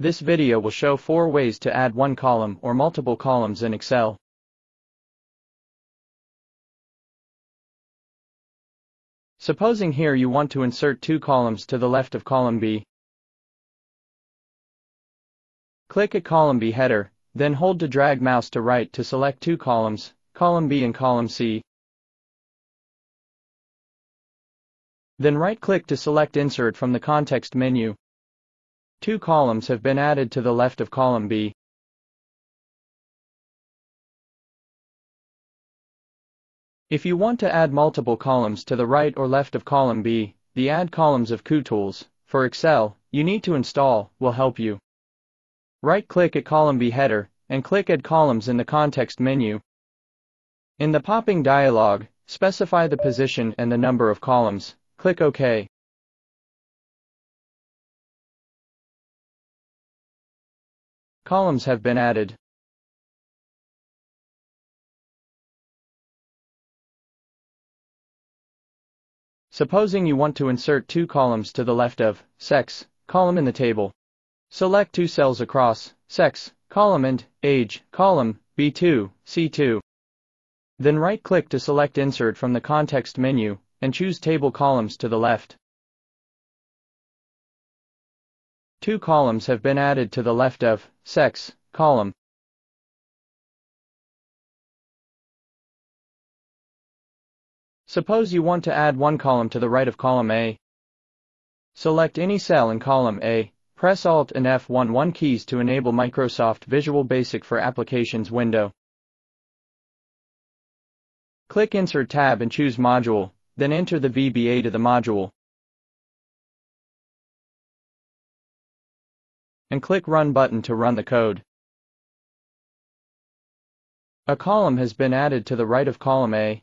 This video will show 4 ways to add one column or multiple columns in Excel. Supposing here you want to insert two columns to the left of column B. Click a column B header, then hold to drag mouse to right to select two columns, column B and column C. Then right-click to select Insert from the context menu. Two columns have been added to the left of column B. If you want to add multiple columns to the right or left of column B, the Add Columns of Kutools, for Excel, you need to install, will help you. Right-click at column B header, and click Add Columns in the context menu. In the popping dialog, specify the position and the number of columns. Click OK. Columns have been added. Supposing you want to insert two columns to the left of sex column in the table. Select two cells across sex column and age column B2, C2. Then right-click to select Insert from the context menu and choose Table Columns to the left. Two columns have been added to the left of Sex column. Suppose you want to add one column to the right of column A. Select any cell in column A, press Alt and F11 keys to enable Microsoft Visual Basic for Applications window. Click Insert tab and choose Module, then enter the VBA to the module. And click Run button to run the code. A column has been added to the right of column A.